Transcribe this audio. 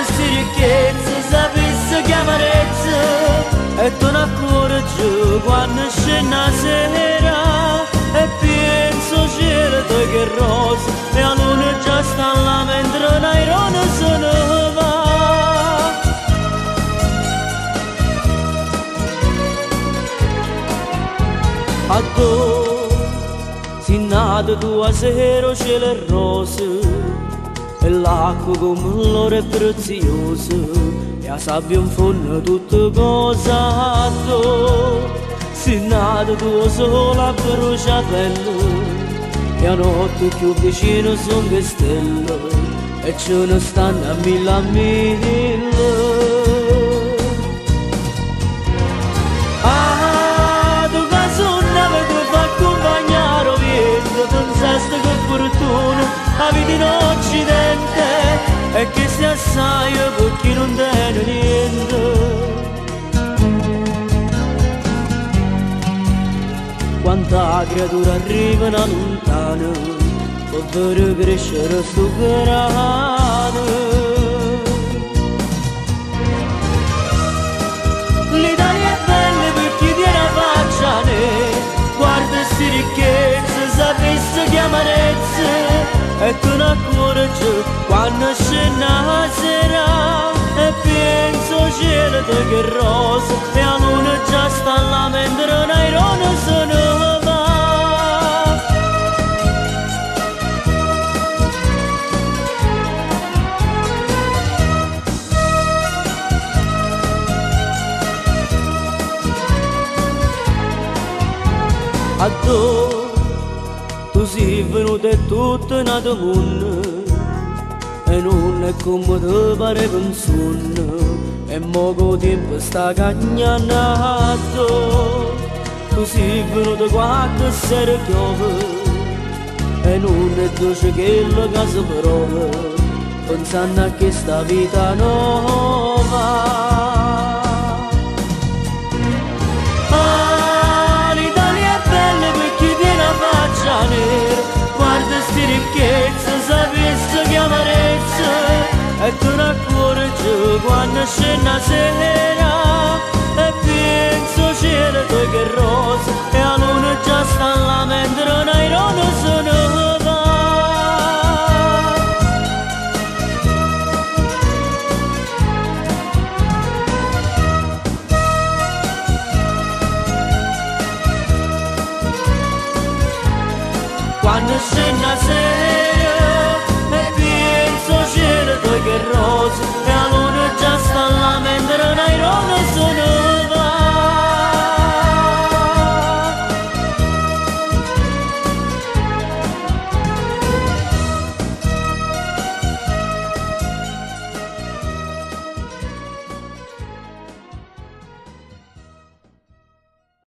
mezzo stiricchezza sapesse che amarezza e tu non cuore giù quando scena la sera e penso certo che rosa e a luna già sta là mentre l'airone se ne a go si nato tu a sera c'è le rose. Sabbia in fondo tutte cose si nata tua sola bruciatello e a notte più vicino sono le stelle e ce ne stanno a mille a mille e che si assai perché non tiene niente. Quanta creatura arriva da lontano per crescere sto grano l'Italia è bella per chi tiene a faccia guarda sti ricchezze sapesse che amarezze e tu non accorgi quando cielo che rosa e la luna già sta là mentre non hai rona sono Adoro tu sei venuto e tutto è nato mondo e non è come e poco tempo sta cagnando tu sei venuto quando sera piove. E non è dolce che la casa prova pensando a questa vita nuova sera e penso c'era tu che rosa e la luna già sta là mentre non hai rona sono quando scende sera